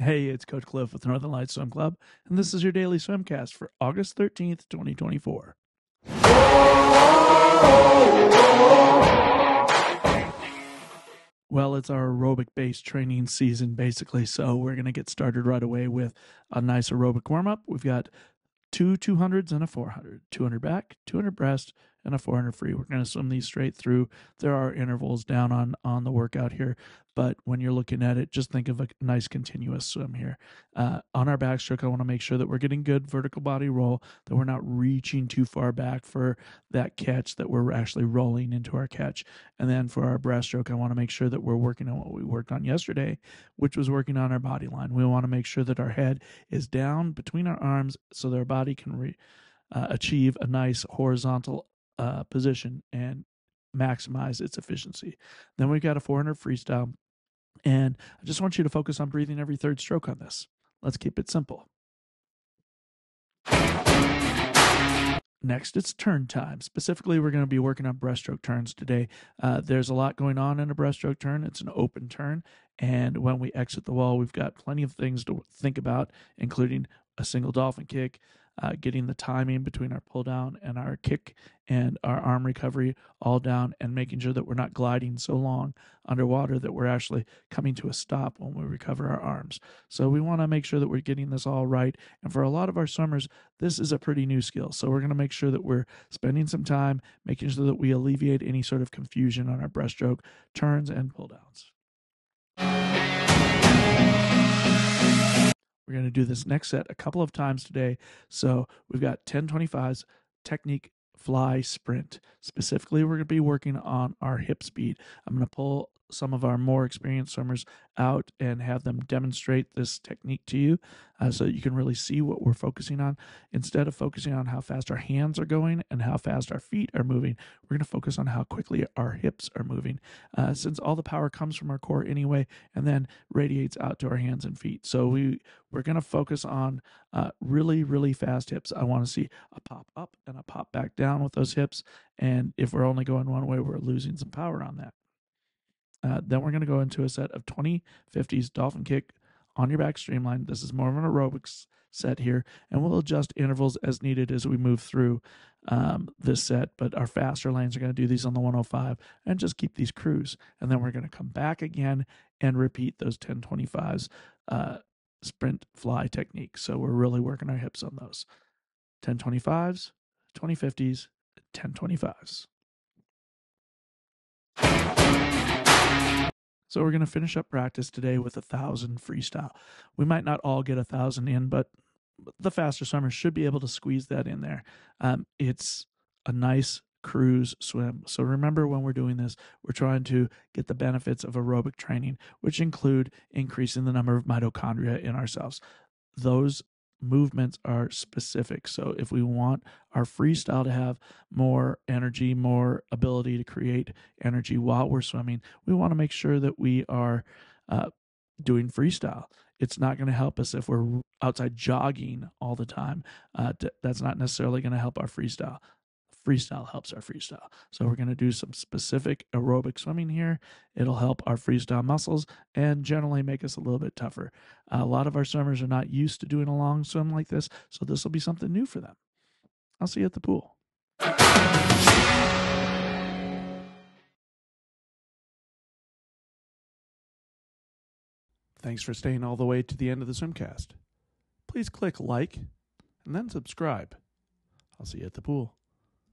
Hey, it's Coach Cliff with Northern Lights Swim Club, and this is your daily swimcast for August 13th, 2024. Well, it's our aerobic based training season, basically, so we're going to get started right away with a nice aerobic warm up. We've got two 200s and a 400, 200 back, 200 breast, and a 400 free. We're going to swim these straight through. There are intervals down on on the workout here, but when you're looking at it, just think of a nice continuous swim here. Uh, on our backstroke, I want to make sure that we're getting good vertical body roll, that we're not reaching too far back for that catch, that we're actually rolling into our catch. And then for our breaststroke, I want to make sure that we're working on what we worked on yesterday, which was working on our body line. We want to make sure that our head is down between our arms so that our body can re, uh, achieve a nice horizontal uh, position and maximize its efficiency. Then we've got a 400 freestyle. And I just want you to focus on breathing every third stroke on this. Let's keep it simple. Next, it's turn time. Specifically, we're going to be working on breaststroke turns today. Uh, there's a lot going on in a breaststroke turn. It's an open turn. And when we exit the wall, we've got plenty of things to think about, including a single dolphin kick, uh, getting the timing between our pull down and our kick and our arm recovery all down and making sure that we're not gliding so long underwater that we're actually coming to a stop when we recover our arms. So we want to make sure that we're getting this all right. And for a lot of our swimmers, this is a pretty new skill. So we're going to make sure that we're spending some time making sure that we alleviate any sort of confusion on our breaststroke turns and pull downs. We're going to do this next set a couple of times today. So we've got 1025s technique fly sprint. Specifically, we're going to be working on our hip speed. I'm going to pull some of our more experienced swimmers out and have them demonstrate this technique to you uh, so you can really see what we're focusing on. Instead of focusing on how fast our hands are going and how fast our feet are moving, we're going to focus on how quickly our hips are moving, uh, since all the power comes from our core anyway and then radiates out to our hands and feet. So we, we're going to focus on uh, really, really fast hips. I want to see a pop up and a pop back down with those hips. And if we're only going one way, we're losing some power on that. Uh, then we're going to go into a set of 20 50s dolphin kick on your back streamline. This is more of an aerobics set here, and we'll adjust intervals as needed as we move through um, this set. But our faster lanes are going to do these on the 105 and just keep these cruise. And then we're going to come back again and repeat those 1025s uh, sprint fly techniques. So we're really working our hips on those 1025s, 2050s, 1025s. So we're going to finish up practice today with a thousand freestyle. We might not all get a thousand in, but the faster swimmers should be able to squeeze that in there. Um, it's a nice cruise swim. So remember when we're doing this, we're trying to get the benefits of aerobic training, which include increasing the number of mitochondria in ourselves. Those movements are specific. So if we want our freestyle to have more energy, more ability to create energy while we're swimming, we want to make sure that we are uh, doing freestyle. It's not going to help us if we're outside jogging all the time. Uh, that's not necessarily going to help our freestyle freestyle helps our freestyle. So we're going to do some specific aerobic swimming here. It'll help our freestyle muscles and generally make us a little bit tougher. a lot of our swimmers are not used to doing a long swim like this, so this will be something new for them. I'll see you at the pool. Thanks for staying all the way to the end of the swimcast. Please click like and then subscribe. I'll see you at the pool.